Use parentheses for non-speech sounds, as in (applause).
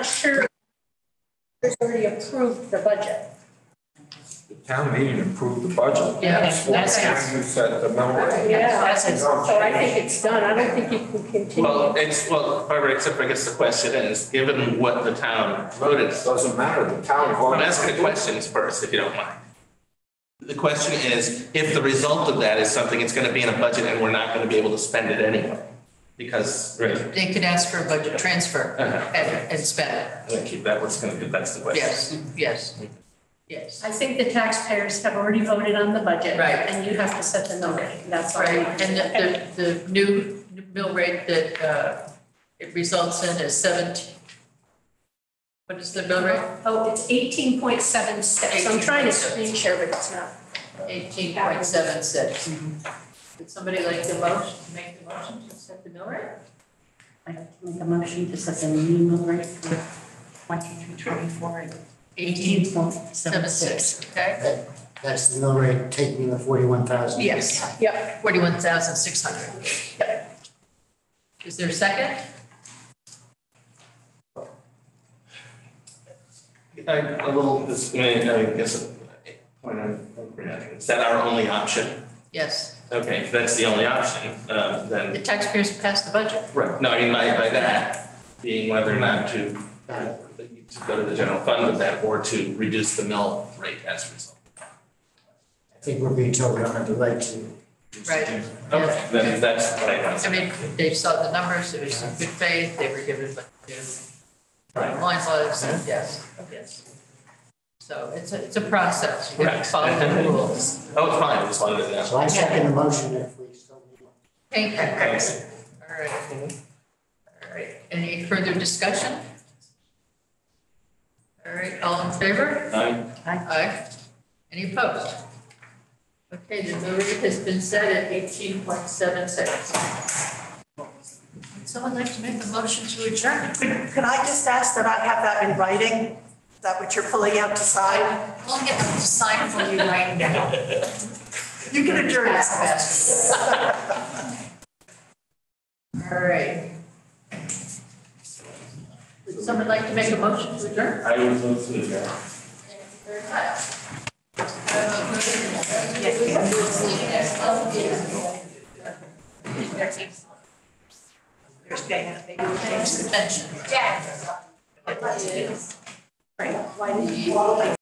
not sure. There's already approved the budget. The town meeting approved the budget. Yeah, That's that's it. you set the mill rate. Yeah, That's it. so I think it's done. I don't think you can continue. Well, it's, well, Barbara, except I guess the question is, given what the town voted, It doesn't matter, the town voted. I'm asking the questions first, if you don't mind. The question is, if the result of that is something, it's gonna be in a budget and we're not gonna be able to spend it anyway. Because, right, They could ask for a budget transfer Uh-huh. and, and spend it. I'm gonna keep that, what's gonna, that's the question. Yes, yes, yes. I think the taxpayers have already voted on the budget. Right. And you have to set the mill rate. That's all. Right, and the, the, the new mill rate that, uh, it results in is seventeen. What is the mill rate? Oh, it's eighteen point seven six. I'm trying to screen share, but it's not. Eighteen point seven six. Would somebody like to motion, make the motion to set the mill rate? I'd like to make a motion to set the new mill rate for twenty-three, twenty-four at eighteen point seven Seven six. six, okay? That's the mill rate, taking the forty-one thousand. Yes, Yep. forty-one thousand six hundred. Is there a second? I, a little, this, I mean, I guess, a point of, is that our only option? Yes, Okay, if that's the only option, um, then, the taxpayers passed the budget. right, no, I mean, by, by that, being whether or not to, uh, to go to the general fund with that or to reduce the mill rate as a result. I think we're being told we don't have the right to. Right. Okay, then that's what I want. I mean, they saw the numbers, it was in good faith, they were given what their line was, yes, yes. So it's a, it's a process, you have to follow the (laughs) rules. Oh, it's fine, I just wanted to know. So I second the motion if we still need one. Thank you. Thanks. All right. All right, any further discussion? All right, all in favor? Aye. Aye. Any opposed? Okay, the mill rate has been set at eighteen point seven six. Would someone like to make a motion to adjourn? Could could I just ask that I have that in writing? Is that what you're pulling out to sign? I'll get them to sign for you right now. (laughs) You can adjourn it. Fast, fast. All right. Would someone like to make a motion to adjourn? I will move to adjourn. Very much. There's Dana. Suspension. Right.